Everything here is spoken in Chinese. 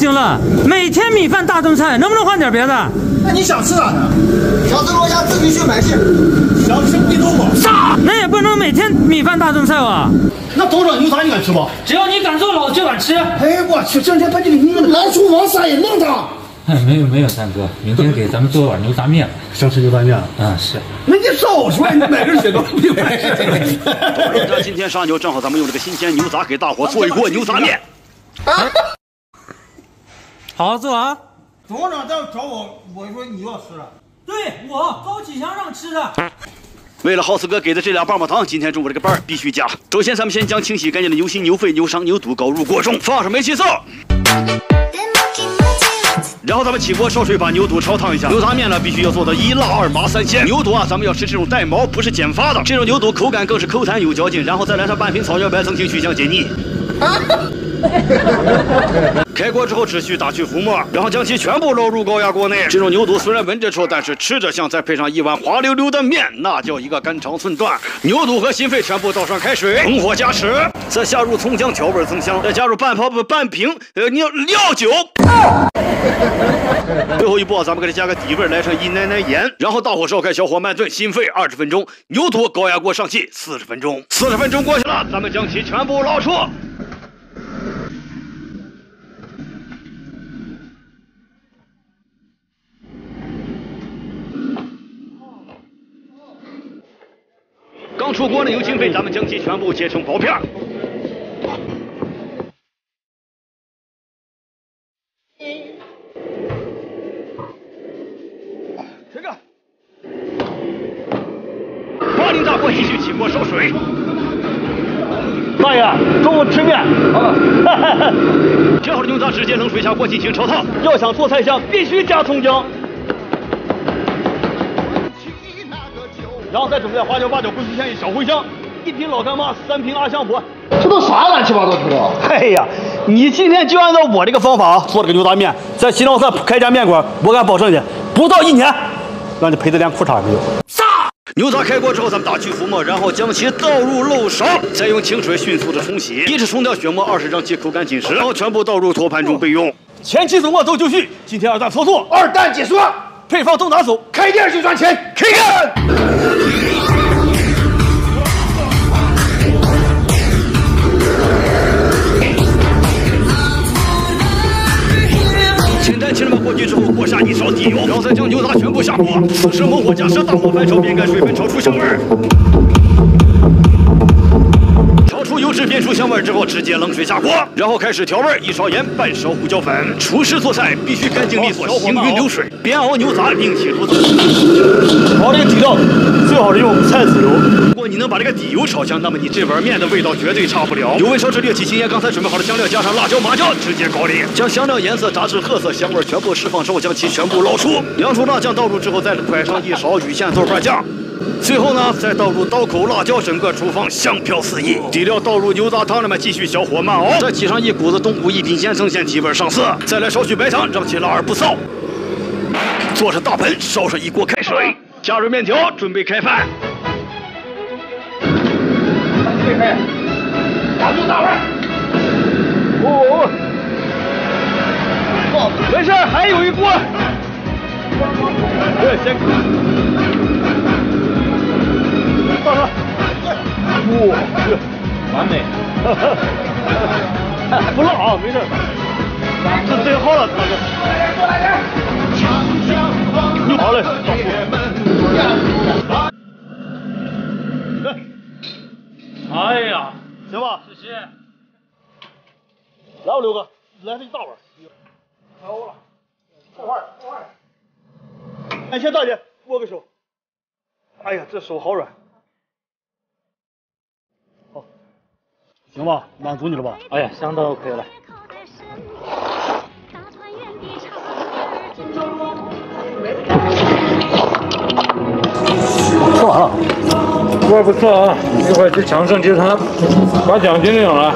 行了，每天米饭大炖菜，能不能换点别的？那你想吃啥呢？小子，我家自己去买去。想吃地豆腐？啥？那也不能每天米饭大炖菜吧？那早上牛杂你敢吃不？只要你敢做，老子就敢吃。哎，我去，整天把你给拧的。来厨房啥也弄他。哎，没有没有，三哥，明天给咱们做碗牛杂面。想吃牛杂面？啊，是。那你早说，你买根雪糕饼。这今天杀牛，正好咱们用这个新鲜牛杂给大伙做一锅牛杂面。好好做啊！董事长在找我，我说你要吃。对我高启强让吃的。为了浩四哥给的这俩棒棒糖，今天中午这个班必须加。首先，咱们先将清洗干净的牛心、牛肺、牛肠、牛肚搞入锅中，放上煤气灶。然后咱们起锅烧水，把牛肚焯烫一下。牛杂面呢，必须要做到一辣二麻三鲜。牛肚啊，咱们要吃这种带毛，不是剪发的。这种牛肚口感更是口弹有嚼劲。然后再来上半瓶草药白，增清去香解腻。开锅之后只需打去浮沫，然后将其全部捞入高压锅内。这种牛肚虽然闻着臭，但是吃着香，再配上一碗滑溜溜的面，那叫一个肝肠寸断。牛肚和心肺全部倒上开水，猛火加持，再下入葱姜调味增香，再加入半泡半瓶呃料料酒。最后一步，咱们给它加个底味，来上一奶奶盐，然后大火烧开，小火慢炖，心肺二十分钟，牛肚高压锅上气四十分钟。四十分钟过去了，咱们将其全部捞出。刚出锅的牛心肺，咱们将其全部切成薄片。这个，八零大锅继续起锅烧水。大爷，中午吃面。好。切好的牛杂直接冷水下锅进行焯烫。要想做菜香，必须加葱姜。然后再准备花椒、八角、桂皮、芡一小茴香，一瓶老干妈，三瓶阿香婆。这都啥乱七八糟调料？哎呀，你今天就按照我这个方法啊做这个牛杂面，在西凉山开家面馆，我敢保证你，不到一年，让你赔的连裤衩也没有。杀！牛杂开锅之后，咱们打去浮沫，然后将其倒入漏勺，再用清水迅速的冲洗，一是冲掉血沫二是，让其口感紧实，然后全部倒入托盘中备用。前期总共走就绪，今天二蛋操作，二蛋解说，配方都拿走，开店就赚钱，开干！清淡清了锅具之后，锅下一勺底油，然后再将牛杂全部下锅，此时猛火加热，大火翻炒，边干水分，炒出香味儿。煸出香味儿之后，直接冷水下锅，然后开始调味儿，一勺盐，半勺胡椒粉。厨师做菜必须干净利索，行云流水，边熬牛杂另起炉子。熬这个底料最好是用菜籽油，如果你能把这个底油炒香，那么你这碗面的味道绝对差不了。油温烧至略起青烟，刚才准备好的香料加上辣椒、麻椒，直接搞定，将香料颜色炸至褐色，香味全部释放之后，将其全部捞出。凉出辣酱倒入之后，再快上一勺羽县豆瓣酱。最后呢，再倒入刀口辣椒，整个厨房香飘四溢。底料倒入牛杂汤里面，继续小火慢熬，再挤上一股子东湖一品鲜，呈现提味上色。再来少许白糖，让其辣而不臊。坐上大盆，烧上一锅开水，加入面条，准备开饭。厉害，大牛大碗。哦，没事，还有一锅。对，先。不浪啊，没事，这最好了，大哥。过来人，好嘞，哎呀，行吧，谢谢。来吧，刘哥，来这一大碗。太欧了，破坏破坏。感谢大姐，握个手。哎呀，这手好软。行吧，满足你了吧？哎呀，相当 OK 了。吃完了，锅不错啊，一会儿去强盛集团把奖金领了。